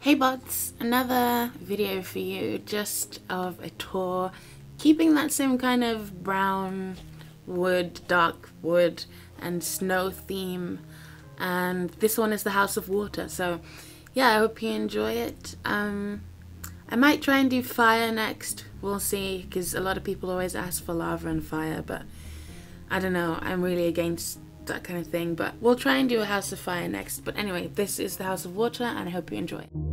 Hey bots, another video for you just of a tour. Keeping that same kind of brown wood, dark wood and snow theme. And this one is the House of Water so yeah I hope you enjoy it. Um, I might try and do fire next, we'll see because a lot of people always ask for lava and fire but I don't know, I'm really against that kind of thing but we'll try and do a House of Fire next. But anyway this is the House of Water and I hope you enjoy it.